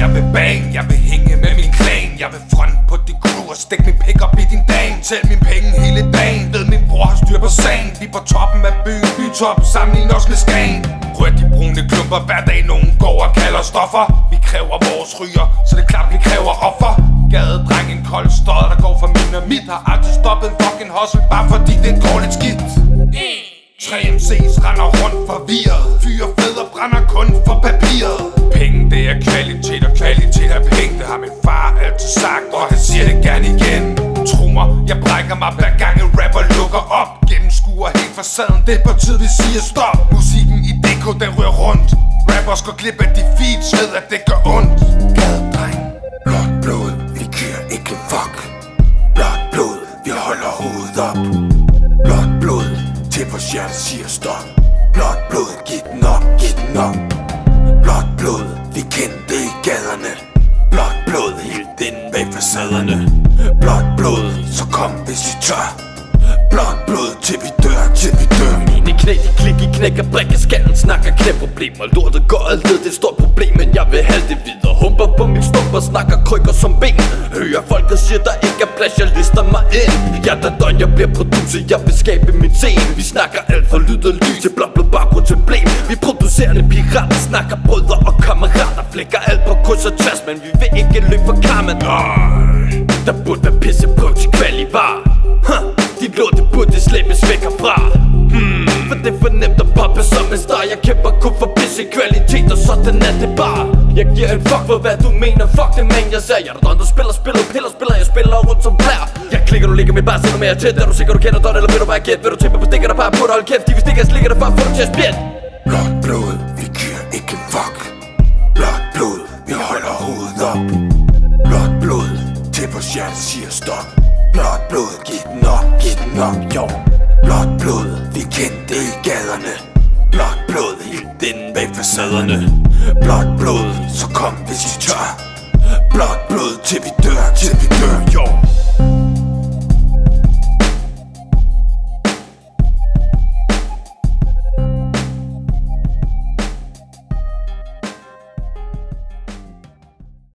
Jeg vil bang, Jeg vil hænge med min klan Jeg vil front på dit crew og stik min pick op i din dame. Tæl min penge hele dagen. Ved min bror har styr på sagen. Vi på toppen af byen Vi top, sammen sammenlign os med Skagen Rør de brune klumper hver dag. Nogen går og kalder stoffer. Vi kræver vores ryger Så det er klart vi kræver offer. Gadedreng en kold stod der går for min og mit Har aldrig stoppet en fucking hustle Bare fordi det går lidt skidt 3 MC's render rundt forvirret. Fyre fædre brænder kun for papiret. Penge har min far altid sagt og han siger det gerne igen. Tro mig, jeg brækker mig hver gang en rapper lukker op. Gennemskuer helt facaden, det er på tid vi siger stop. Musikken i DK den rører rundt. Rappers går glip af de feeds ved at det gør ondt. Gadedreng, blåt blod, vi giver ikke fuck. Blåt blod, vi holder hovedet op. Blåt blod, til vores hjerte siger stop. Blåt blod, giv den op, giv den op. Blåt blod, vi kendte i gaderne inde Blåt blod, så kom hvis I tør. Blåt blod, til vi dør, til vi dør. Mine knæ, de klik i knækker brækker skallen Snakker knæproblemer Lortet går altid, det er et stort problem Men jeg vil have det videre Humper på min stumper, snakker krykker som ben. Hører folk, folket siger, der ikke er plads Jeg lister mig ind. Jeg der døgn, jeg bliver producer Jeg vil skabe min scene. Vi snakker alt fra lyd og lys Til blåt blod bare på til problem Vi producerende pirater Snakker brødre og kammerater Flækker alt på kryds og tværs Men vi vil ikke løbe for karmen der burde være pisse på til kvalivar huh. De det burde slæbes væk herfra. Hmm. For det er for nemt at poppe som en star. Jeg kæmper kun for pisse kvalitet Og sådan er det bare. Jeg giver en fuck for hvad du mener. Fuck det man jeg ser. Jeg er der drøm, du spiller spillet Piller spiller. Jeg spiller rundt som blær Jeg klikker du ligger med bare sætter mere tæt. Er du sikker du kender dot Eller vil du bare gæt? Vil du tænke på stikker der bare på dig? Hold kæft De vil stikke jeg slikker dig for at få dig til at spjæt Blåt blod, vi giver ikke fuck. Blåt blod, vi holder hovedet op til vores hjerte siger stop. Blåt blod, giv den op, giv den op, jo Blåt blod, vi kendte i gaderne. Blåt blod, helt inden bag facaderne. Blåt blod, så kom hvis I tør. Blåt blod, til vi dør, til vi dør, jo